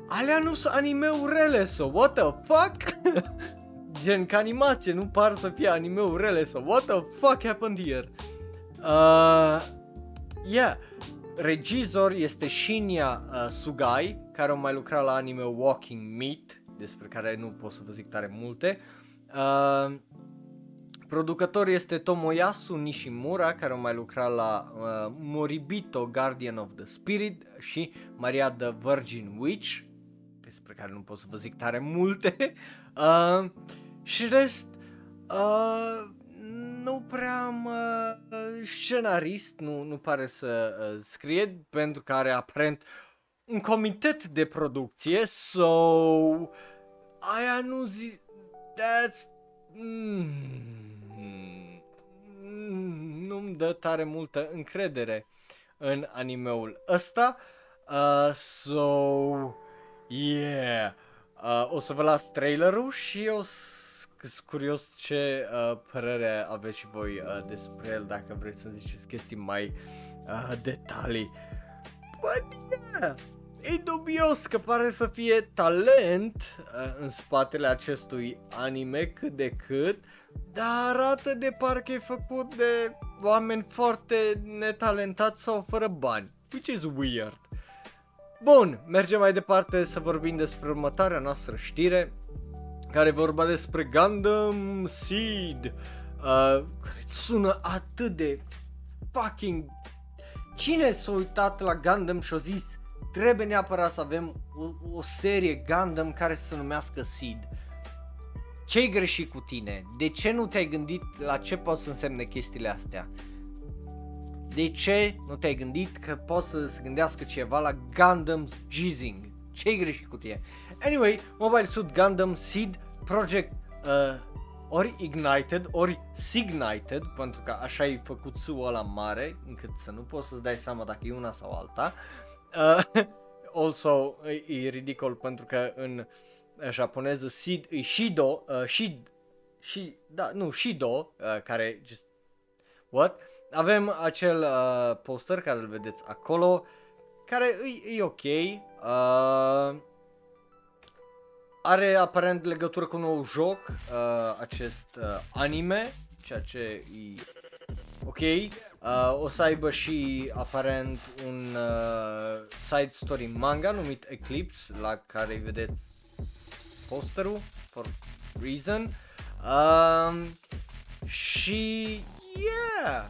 alea nu sunt anime-uri rele, so what the fuck? <laughs> Gen ca animație, nu par să fie anime-uri rele, so what the fuck happened here? Uh, yeah, regizor este Shinya uh, Sugai, care a mai lucrat la anime Walking Meat, despre care nu pot să vă zic tare multe. Uh, producător este Tomoyasu Nishimura, care a mai lucrat la uh, Moribito Guardian of the Spirit și Maria the Virgin Witch, despre care nu pot să vă zic tare multe. <laughs> Uh, și rest, Uh, nu prea am uh, scenarist, nu, nu pare să uh, scrie, pentru că are aparent un comitet de producție, so aia nu zi... That's... Mm, nu-mi dă tare multă încredere în animeul ăsta. Uh, so, yeah. Uh, o să vă las trailerul și o sunt curios ce uh, părere aveți și voi uh, despre el, dacă vreți să ziceți chestii mai uh, detalii. But yeah, e dubios că pare să fie talent uh, în spatele acestui anime cât de cât, dar arată de parcă e făcut de oameni foarte netalentați sau fără bani, which is weird. Bun, mergem mai departe să vorbim despre următoarea noastră știre, care vorba despre Gundam Seed, uh, care sună atât de fucking... Cine s-a uitat la Gundam și a zis trebuie neapărat să avem o, o serie Gundam care să se numească Seed? Ce-i greșit cu tine? De ce nu te-ai gândit la ce pot să însemne chestiile astea? De ce nu te-ai gândit că poți să se gândească ceva la Gundam Jizzing? Ce-i greșit cu tine? Anyway, Mobile Suit Gundam Seed Project uh, ori Ignited, ori Signited, pentru că așa e făcut suul ăla mare, încât să nu poți să-ți dai seama dacă e una sau alta. Uh, <laughs> also, e, e ridicol pentru că în uh, japoneză Sid, e Shido, uh, Shid, Shid, da, nu, Shido, uh, care just, what? Avem acel uh, poster care îl vedeți acolo, care e, e ok, uh, are aparent legătură cu un nou joc, uh, acest uh, anime, ceea ce e ok. Uh, o să aibă și aparent un uh, side story manga numit Eclipse, la care vedeți posterul, for reason. Uh, și yeah,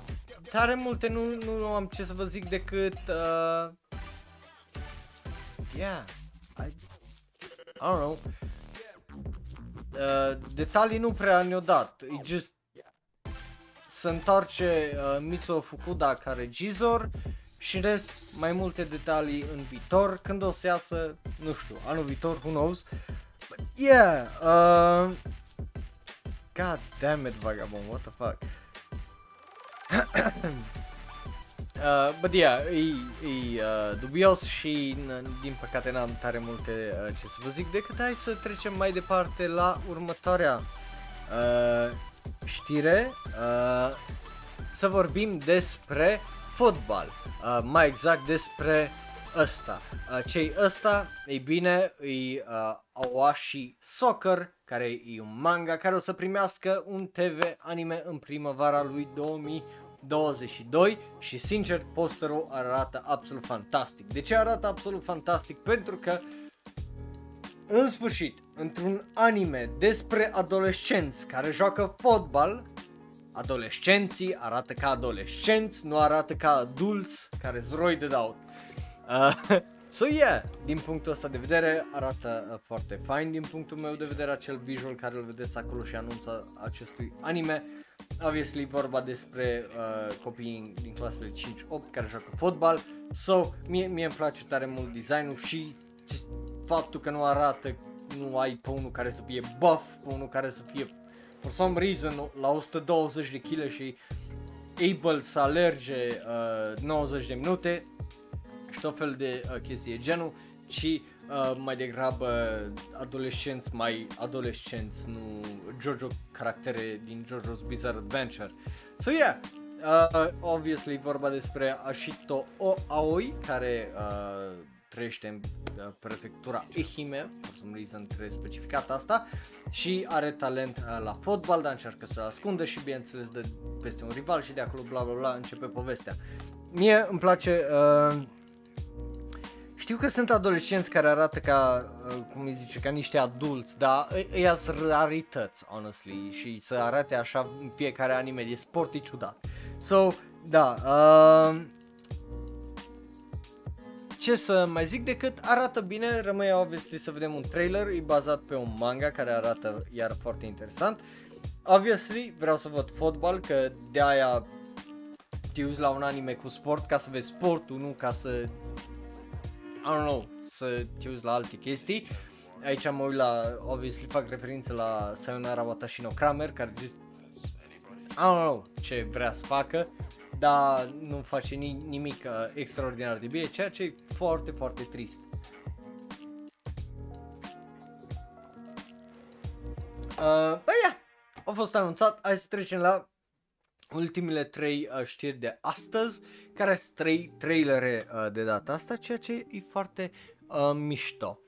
tare multe, nu, nu am ce să vă zic decât uh, yeah, I, I don't know. Uh, detalii nu prea ne-o dat. E just se întoarce uh, Mitsuo Fukuda care Gizor și în rest mai multe detalii în viitor. Când o să iasă, nu știu, anul viitor, who knows. But yeah, uh, God damn it, Vagabond, what the fuck. <coughs> Uh, but yeah, e, e uh, dubios și din păcate n-am tare multe uh, ce să vă zic decât hai să trecem mai departe la următoarea uh, știre. Uh, să vorbim despre fotbal, uh, mai exact despre ăsta. Uh, cei ăsta, ei bine, e uh, Awashi Soccer, care e un manga care o să primească un TV anime în primăvara lui 2000 22 și sincer posterul arată absolut fantastic. De ce arată absolut fantastic? Pentru că în sfârșit, într-un anime despre adolescenți care joacă fotbal, adolescenții arată ca adolescenți, nu arată ca adulți care zroi de out. Uh, <laughs> so yeah, din punctul ăsta de vedere arată uh, foarte fine din punctul meu de vedere acel visual care îl vedeți acolo și anunța acestui anime obviously vorba despre uh, copiii din clasele 5-8 care joacă fotbal, so mie, mie îmi place tare mult designul și faptul că nu arată, nu ai pe unul care să fie buff, pe unul care să fie for some reason la 120 de kg și able să alerge uh, 90 de minute și tot fel de uh, chestii genul, ci uh, mai degrabă adolescenți mai adolescenți, nu Jojo caractere din JoJo's Bizarre Adventure. So yeah, uh, obviously vorba despre Ashito O Aoi care uh, trăiește în uh, prefectura Ehime, for some reason trebuie specificat asta, și are talent uh, la fotbal, dar încearcă să ascundă și bineînțeles de peste un rival și de acolo bla bla bla începe povestea. Mie îmi place uh, știu că sunt adolescenți care arată ca, uh, cum îi zice, ca niște adulți, dar ăia sunt rarități, honestly, și să arate așa în fiecare anime de sport e ciudat. So, da, uh, ce să mai zic decât arată bine, rămâne obviously să vedem un trailer, e bazat pe un manga care arată iar foarte interesant obviously vreau să văd fotbal, că de aia te uiți la un anime cu sport ca să vezi sportul, nu ca să, I don't know, să te uiți la alte chestii. Aici mă uit la, obviously fac referință la Sayonara Watashi no Kramer, care just, I don't know ce vrea să facă, dar nu face ni- nimic uh, extraordinar de bine, ceea ce e foarte, foarte trist. Uh, bă, ia, a fost anunțat, hai să trecem la ultimele trei uh, știri de astăzi, care sunt trei trailere uh, de data asta, ceea ce e foarte uh, mișto.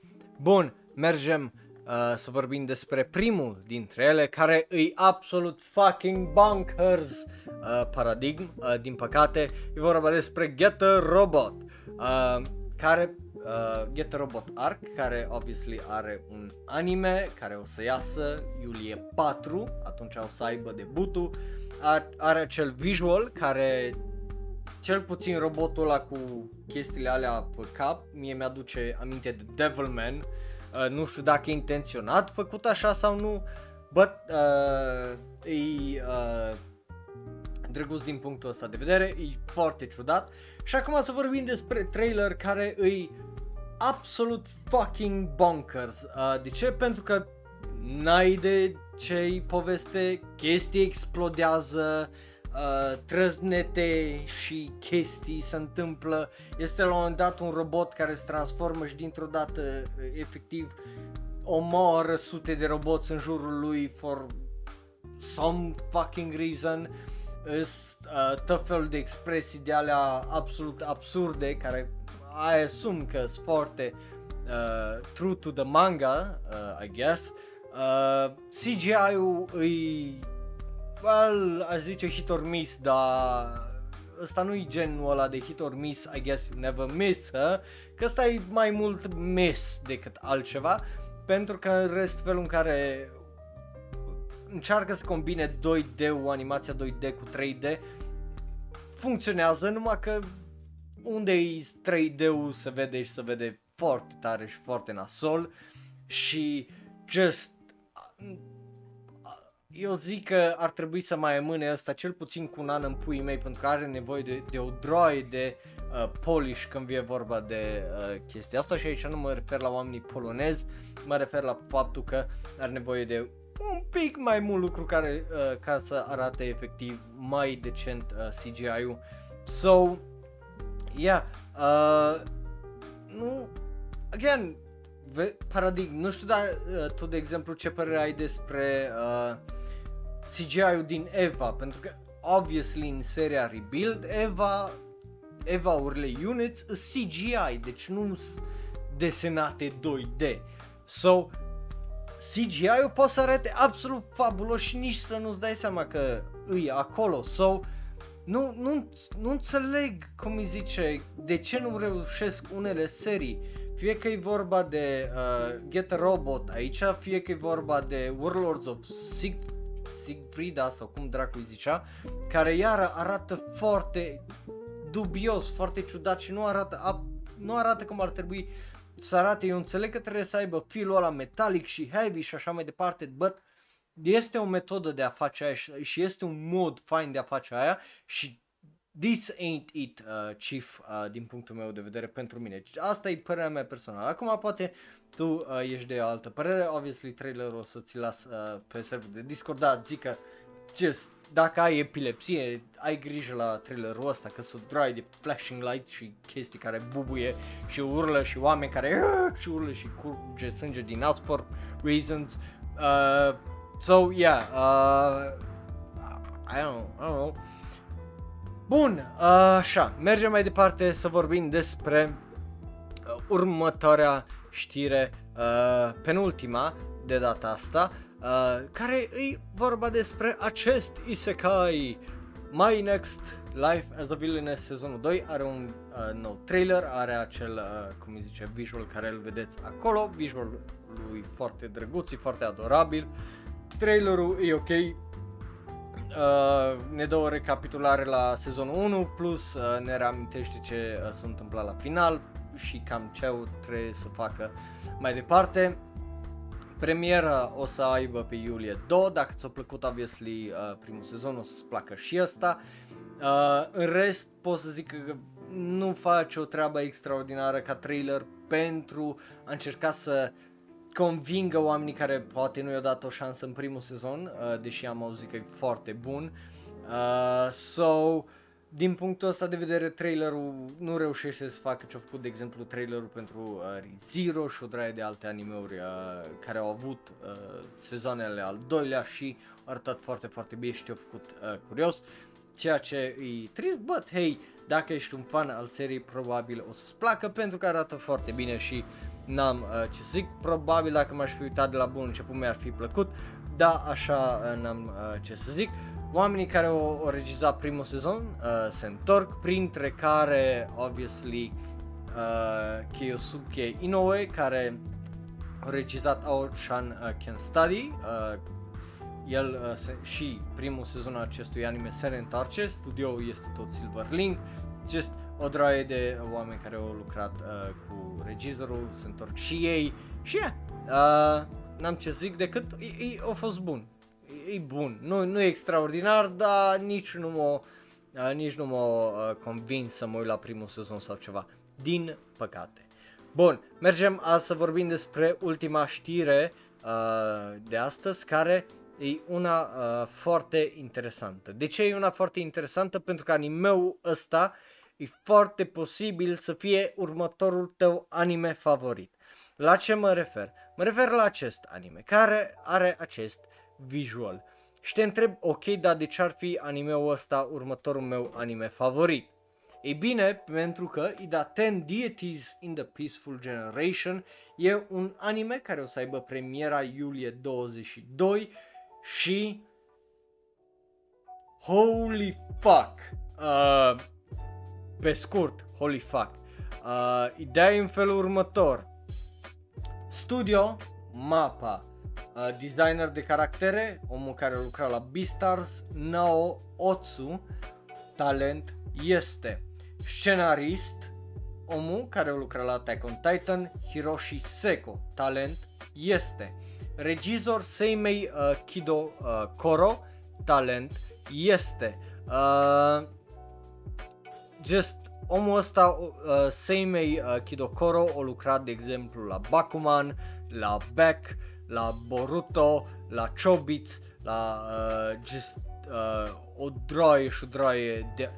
Bun, mergem uh, să vorbim despre primul dintre ele, care îi absolut fucking bonkers uh, paradigm, uh, din păcate, e vorba despre Get a Robot, uh, care uh, Get a Robot Arc, care obviously are un anime care o să iasă iulie 4, atunci o să aibă debutul, are, are acel visual care cel puțin robotul ăla cu chestiile alea pe cap, mie mi-aduce aminte de Devilman, uh, nu știu dacă e intenționat făcut așa sau nu, but uh, e uh, drăguț din punctul ăsta de vedere, e foarte ciudat. Și acum să vorbim despre trailer care îi absolut fucking bonkers. Uh, de ce? Pentru că n-ai de ce poveste, chestii explodează, uh, trăznete și chestii se întâmplă. Este la un moment dat un robot care se transformă și dintr-o dată uh, efectiv omoară sute de roboți în jurul lui for some fucking reason. Îs uh, tot felul de expresii de alea absolut absurde care I assume că sunt foarte uh, true to the manga, uh, I guess. Uh, CGI-ul îi, well, aș zice hit or miss, dar ăsta nu e genul ăla de hit or miss, I guess you never miss, huh? că ăsta e mai mult miss decât altceva, pentru că în rest felul în care încearcă să combine 2D-ul, animația 2D cu 3D, funcționează, numai că unde e 3D-ul se vede și se vede foarte tare și foarte nasol și just eu zic că ar trebui să mai amâne asta cel puțin cu un an în puii mei pentru că are nevoie de, de o droaie de uh, polish când vine vorba de uh, chestia asta și aici nu mă refer la oamenii polonezi, mă refer la faptul că are nevoie de un pic mai mult lucru care uh, ca să arate efectiv mai decent uh, CGI-ul. So, yeah, uh, nu, again, ve- paradigm, nu știu, dar uh, tu de exemplu ce părere ai despre uh, CGI-ul din Eva, pentru că obviously în seria Rebuild Eva Eva-urile units CGI, deci nu sunt desenate 2D. So, CGI-ul poate să arate absolut fabulos și nici să nu-ți dai seama că îi acolo. So, nu, nu, nu înțeleg, cum îi zice, de ce nu reușesc unele serii. Fie că e vorba de uh, Get a Robot aici, fie că e vorba de Warlords of Sig Sigfrida sau cum dracu îi zicea, care iară arată foarte dubios, foarte ciudat și nu arată, nu arată cum ar trebui să arate. Eu înțeleg că trebuie să aibă filul ăla metalic și heavy și așa mai departe, but este o metodă de a face aia și este un mod fain de a face aia și this ain't it, uh, Chief, uh, din punctul meu de vedere pentru mine. Asta e părerea mea personală. Acum poate tu uh, ești de altă părere, obviously trailerul o să ți las uh, pe server de Discord, da, zic că just, dacă ai epilepsie, ai grijă la trailerul ăsta, că sunt dry de flashing lights și chestii care bubuie și urlă și oameni care și urlă și curge sânge din nas for reasons. Uh, so, yeah, uh, I don't, I don't know. Bun, uh, așa, mergem mai departe să vorbim despre uh, următoarea știre, uh, penultima de data asta, uh, care e vorba despre acest isekai My Next Life as a Villainess sezonul 2 are un uh, nou trailer, are acel, uh, cum îi zice, visual care îl vedeți acolo, visualul lui foarte drăguț, e foarte adorabil, trailerul e ok, uh, ne dă o recapitulare la sezonul 1 plus uh, ne reamintește ce uh, s-a întâmplat la final și cam ce trebuie să facă mai departe. Premiera o să aibă pe iulie 2, dacă ți-a plăcut obviously uh, primul sezon o să-ți placă și ăsta. Uh, în rest pot să zic că nu face o treabă extraordinară ca trailer pentru a încerca să convingă oamenii care poate nu i-au dat o șansă în primul sezon, uh, deși am auzit că e foarte bun. Uh, so, din punctul ăsta de vedere, trailerul nu reușește să facă ce a făcut, de exemplu, trailerul pentru uh, Zero și o draie de alte animeuri uh, care au avut uh, sezoanele al doilea și au arătat foarte, foarte bine și te-au făcut uh, curios. Ceea ce e trist, but hey, dacă ești un fan al seriei, probabil o să-ți placă pentru că arată foarte bine și n-am uh, ce să zic. Probabil dacă m-aș fi uitat de la bun început mi-ar fi plăcut, dar așa uh, n-am uh, ce să zic. Oamenii care au, au regizat primul sezon uh, se întorc, printre care, obviously, uh, Kyosuke Inoue, care a regizat Ocean uh, Can Study, uh, el uh, se, și primul sezon al acestui anime se reîntoarce, studioul este tot Silver Link, just o droaie de oameni care au lucrat uh, cu regizorul, se întorc și ei și yeah, uh, n-am ce zic decât, e, e, a fost bun, e, e bun, nu, nu e extraordinar, dar nici nu mă, uh, nici nu mă uh, convins să mă uit la primul sezon sau ceva, din păcate. Bun, mergem a să vorbim despre ultima știre uh, de astăzi care e una uh, foarte interesantă. De ce e una foarte interesantă? Pentru că animeul ăsta e foarte posibil să fie următorul tău anime favorit. La ce mă refer? Mă refer la acest anime, care are acest visual. Și te întreb, ok, dar de ce ar fi animeul ăsta următorul meu anime favorit? Ei bine, pentru că Ida 10 Deities in the Peaceful Generation e un anime care o să aibă premiera iulie 22 și holy fuck, uh, pe scurt, holy fuck, uh, ideea e în felul următor, studio, mapa, uh, designer de caractere, omul care lucra la Beastars, Nao Otsu, talent este, scenarist, omul care lucra la Attack on Titan, Hiroshi Seko, talent este, regizor Seimei uh, Kido uh, Koro, talent, este uh, just omul ăsta, uh, Seimei uh, Kido Koro, a lucrat de exemplu la Bakuman, la Beck, la Boruto, la Chobits, la uh, just uh, o droaie și o droaie de,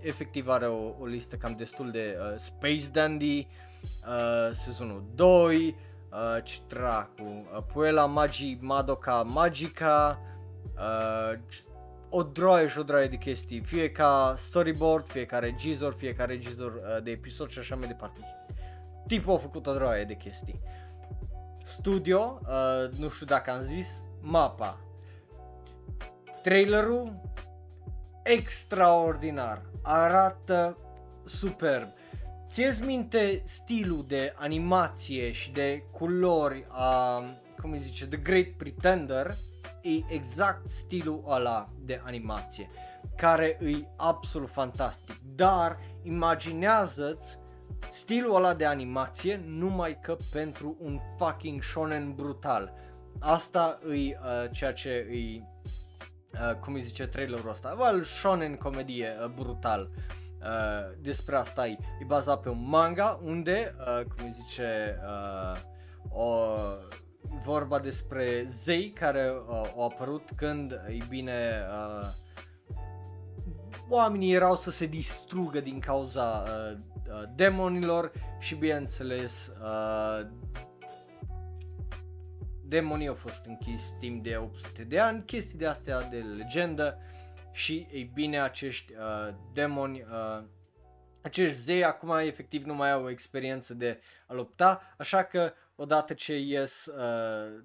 efectiv are o, o listă cam destul de uh, Space Dandy, uh, sezonul 2, uh, ce dracu, uh, Puela Magi Madoka Magica, uh, o droaie și o droaie de chestii, fie ca storyboard, fie ca regizor, fie ca regizor uh, de episod și așa mai departe. Tipul a făcut o droaie de chestii. Studio, uh, nu știu dacă am zis, mapa. Trailerul extraordinar, arată superb. Ți-ți minte stilul de animație și de culori a, cum îi zice, The Great Pretender? E exact stilul ăla de animație, care e absolut fantastic. Dar imaginează-ți stilul ăla de animație numai că pentru un fucking shonen brutal. Asta e uh, ceea ce e, uh, cum îi zice trailerul ăsta, well, shonen comedie uh, brutal. Uh, despre asta e, e bazat pe un manga unde, uh, cum îi zice, uh, o, vorba despre zei care uh, au apărut când, e bine, uh, oamenii erau să se distrugă din cauza uh, uh, demonilor și bineînțeles uh, demonii au fost închis timp de 800 de ani, chestii de astea de legendă și ei bine acești uh, demoni, uh, acești zei acum efectiv nu mai au o experiență de a lupta, așa că odată ce ies uh,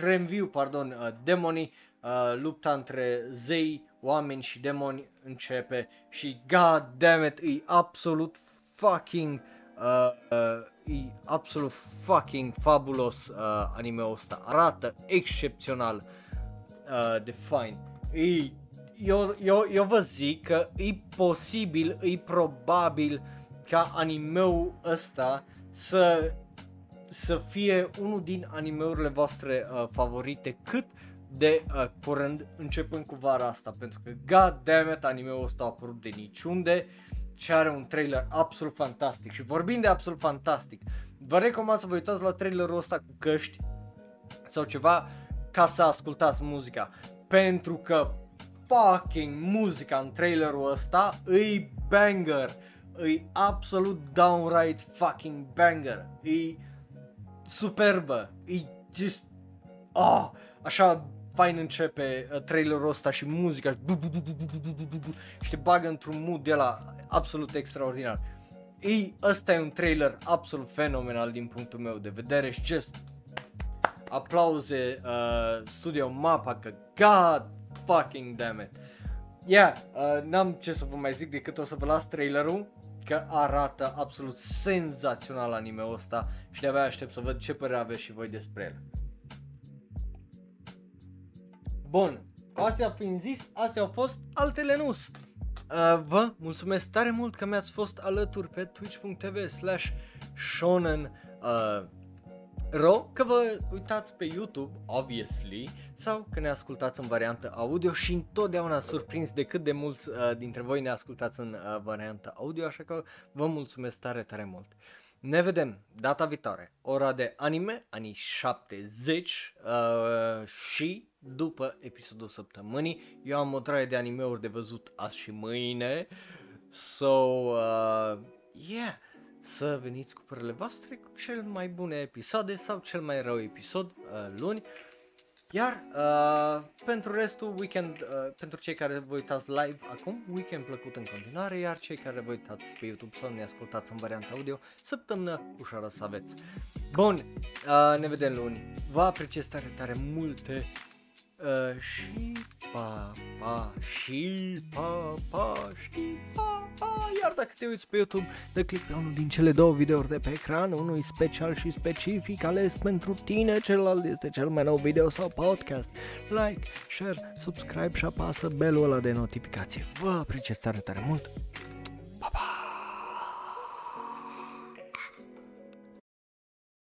reînviu, pardon, uh, demonii, uh, lupta între zei, oameni și demoni începe și god damn it, e absolut fucking uh, uh, e absolut fucking fabulos uh, anime-ul ăsta. Arată excepțional uh, de fine. E, eu, eu, eu vă zic că e posibil, e probabil ca anime-ul ăsta să să fie unul din animeurile voastre uh, favorite cât de uh, curând, începând cu vara asta, pentru că god damn it, animeul ăsta a apărut de niciunde și are un trailer absolut fantastic. Și vorbind de absolut fantastic, vă recomand să vă uitați la trailerul ăsta cu căști sau ceva ca să ascultați muzica, pentru că fucking muzica în trailerul ăsta îi banger, îi absolut downright fucking banger, îi superbă, îi just, oh, așa fain începe uh, trailerul ăsta și muzica și te bagă într-un mood de la absolut extraordinar. Ei, ăsta e un trailer absolut fenomenal din punctul meu de vedere și just aplauze uh, Studio Mapa că god fucking damn it. Yeah, uh, n-am ce să vă mai zic decât o să vă las trailerul că arată absolut senzațional anime-ul ăsta și de-abia aștept să văd ce părere aveți și voi despre el. Bun, cu astea fiind zis, astea au fost altele nus. Uh, vă mulțumesc tare mult că mi-ați fost alături pe twitch.tv slash shonen uh, ro, că vă uitați pe YouTube, obviously, sau că ne ascultați în variantă audio și întotdeauna surprins de cât de mulți uh, dintre voi ne ascultați în uh, variantă audio, așa că vă mulțumesc tare, tare mult. Ne vedem data viitoare, ora de anime, anii 70 uh, și după episodul săptămânii. Eu am o traie de animeuri de văzut azi și mâine. So, uh, yeah, să veniți cu părele voastre cu cel mai bune episoade sau cel mai rău episod uh, luni. Iar uh, pentru restul, weekend, uh, pentru cei care vă uitați live acum, weekend plăcut în continuare, iar cei care vă uitați pe YouTube sau ne ascultați în varianta audio, săptămână ușoară să aveți. Bun, uh, ne vedem luni. Vă apreciez tare, tare multe Uh, și pa, pa, și pa, pa, și pa, pa. Iar dacă te uiți pe YouTube, dă click pe unul din cele două videouri de pe ecran, unul special și specific ales pentru tine, celălalt este cel mai nou video sau podcast. Like, share, subscribe și apasă belul ăla de notificație. Vă apreciez tare, tare mult!